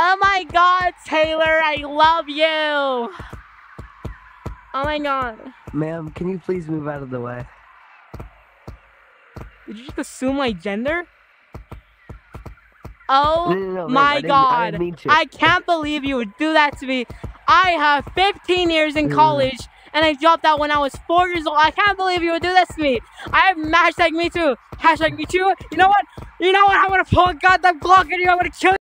Oh my god, Taylor, I love you. Oh my god. Ma'am, can you please move out of the way? Did you just assume my gender? Oh No, no, no, oh my I god. I can't believe you would do that to me. I have 15 years in mm. college and I dropped out when I was four years old. I can't believe you would do this to me. I have hashtag me too. Hashtag me too. You know what? You know what? I'm gonna pull a goddamn block at you. I'm gonna kill you.